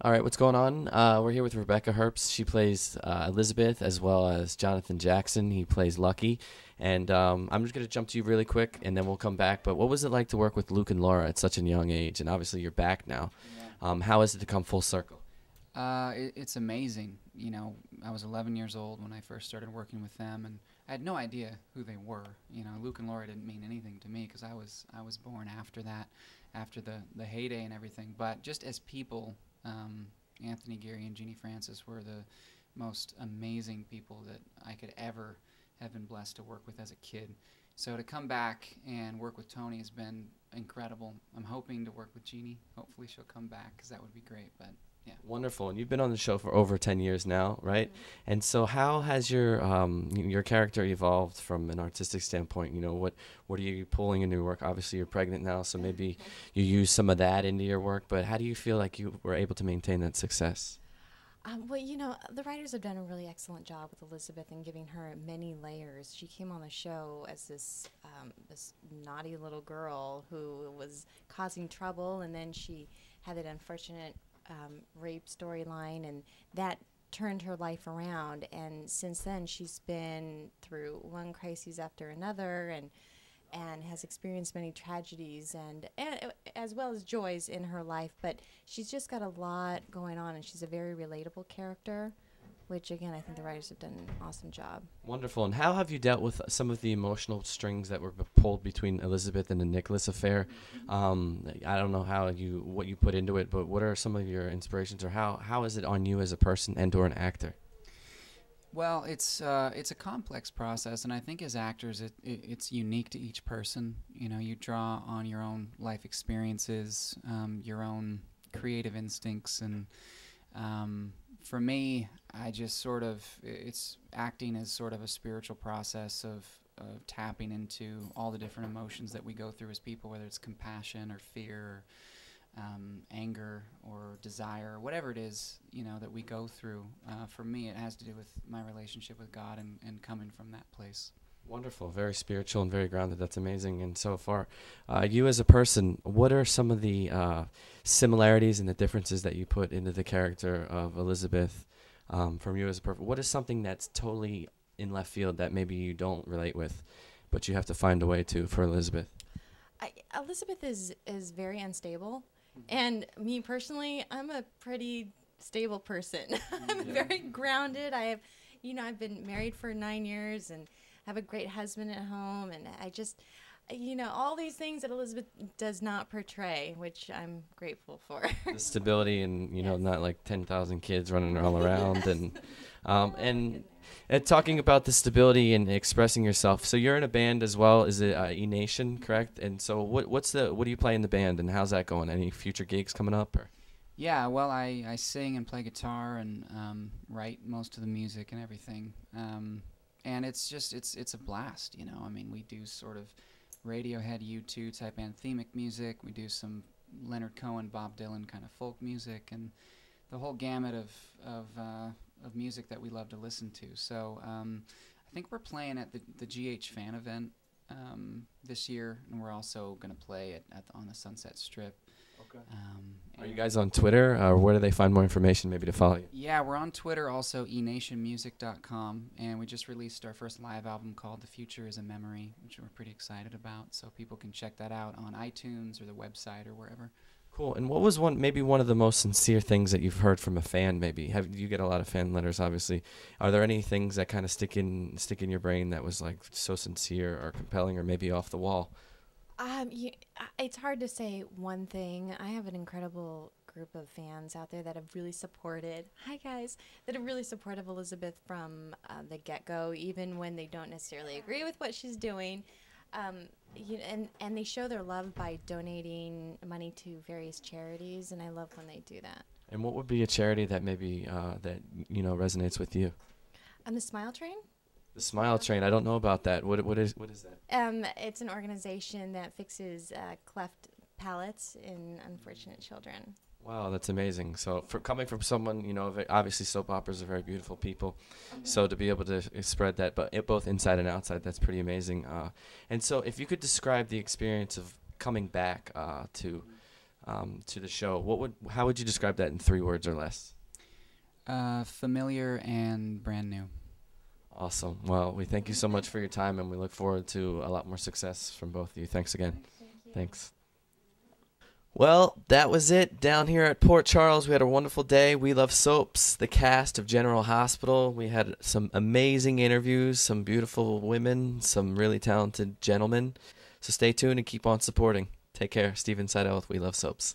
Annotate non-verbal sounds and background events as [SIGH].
All right, what's going on? Uh, we're here with Rebecca Herbst. She plays uh, Elizabeth as well as Jonathan Jackson. He plays Lucky. And um, I'm just going to jump to you really quick and then we'll come back. But what was it like to work with Luke and Laura at such a young age? And obviously you're back now. Um, how is it to come full circle? Uh, it, it's amazing. You know, I was 11 years old when I first started working with them, and I had no idea who they were. You know, Luke and Laura didn't mean anything to me because I was I was born after that, after the the heyday and everything. But just as people, um, Anthony Geary and Genie Francis were the most amazing people that I could ever have been blessed to work with as a kid. So to come back and work with Tony has been incredible. I'm hoping to work with Genie. Hopefully she'll come back because that would be great. But yeah. Wonderful. And you've been on the show for over 10 years now, right? And so how has your um, your character evolved from an artistic standpoint? You know, what what are you pulling into your work? Obviously, you're pregnant now, so maybe [LAUGHS] you use some of that into your work, but how do you feel like you were able to maintain that success? Um, well, you know, the writers have done a really excellent job with Elizabeth in giving her many layers. She came on the show as this um, this naughty little girl who was causing trouble, and then she had that unfortunate um, rape storyline, and that turned her life around. And since then, she's been through one crisis after another, and and has experienced many tragedies and, and uh, as well as joys in her life but she's just got a lot going on and she's a very relatable character which again i think the writers have done an awesome job Wonderful. And how have you dealt with some of the emotional strings that were b- pulled between Elizabeth and the Nikolas affair? Um, I don't know how you what you put into it, but what are some of your inspirations, or how how is it on you as a person and or an actor? Well, it's uh, it's a complex process, and I think as actors, it, it it's unique to each person. You know, you draw on your own life experiences, um, your own creative instincts, and um, for me, I just sort of it's acting as sort of a spiritual process of of tapping into all the different emotions that we go through as people, whether it's compassion or fear. Or, um, anger or desire, whatever it is, you know, that we go through. Uh, for me, it has to do with my relationship with God and, and coming from that place. Wonderful, very spiritual and very grounded. That's amazing. And so far, uh, you as a person, what are some of the uh, similarities and the differences that you put into the character of Elizabeth um, from you as a person? What is something that's totally in left field that maybe you don't relate with, but you have to find a way to for Elizabeth? I, elizabeth is is very unstable and me personally i'm a pretty stable person [LAUGHS] i'm very grounded i have you know i've been married for nine years and have a great husband at home and i just you know all these things that elizabeth does not portray which i'm grateful for the stability and you know not like 10,000 kids running [LAUGHS] all around and um, and and talking about the stability and expressing yourself. So you're in a band as well. Is it uh, E Nation, correct? And so what what's the what do you play in the band and how's that going? Any future gigs coming up or? Yeah, well, I, I sing and play guitar and um, write most of the music and everything. Um, and it's just it's it's a blast, you know. I mean, we do sort of Radiohead, U2 type anthemic music. We do some Leonard Cohen, Bob Dylan kind of folk music, and the whole gamut of of uh, of music that we love to listen to. So um, I think we're playing at the the GH fan event um, this year, and we're also going to play at, at the, on the Sunset Strip. Okay. Um, Are you guys on Twitter? Or where do they find more information maybe to follow you? Yeah, we're on Twitter, also enationmusic.com, and we just released our first live album called The Future is a Memory, which we're pretty excited about. So people can check that out on iTunes or the website or wherever. Cool. And what was one maybe one of the most sincere things that you've heard from a fan? Maybe have you get a lot of fan letters? Obviously, are there any things that kind of stick in stick in your brain that was like so sincere or compelling or maybe off the wall? Um, you, it's hard to say one thing. I have an incredible group of fans out there that have really supported. Hi guys, that have really supported Elizabeth from uh, the get go, even when they don't necessarily agree with what she's doing. Um, you, and and they show their love by donating money to various charities, and I love when they do that. And what would be a charity that maybe uh, that you know resonates with you? On the Smile Train, The Smile Train. I don't know about that. What what is what is that? um, it's an organization that fixes uh, cleft palates in unfortunate children. Wow, that's amazing. So, for coming from someone, you know, obviously soap operas are very beautiful people. So to be able to uh, spread that, but it, both inside and outside, that's pretty amazing. Uh, and so, if you could describe the experience of coming back uh, to um, to the show. What would how would you describe that in three words or less? Uh, familiar and brand new. Awesome. Well, we thank you so much for your time, and we look forward to a lot more success from both of you. Thanks again. Thanks. Well, that was it down here at Port Charles. We had a wonderful day. We love soaps, the cast of General Hospital. We had some amazing interviews, some beautiful women, some really talented gentlemen. So stay tuned and keep on supporting. Take care. Stephen Seidel with We Love Soaps.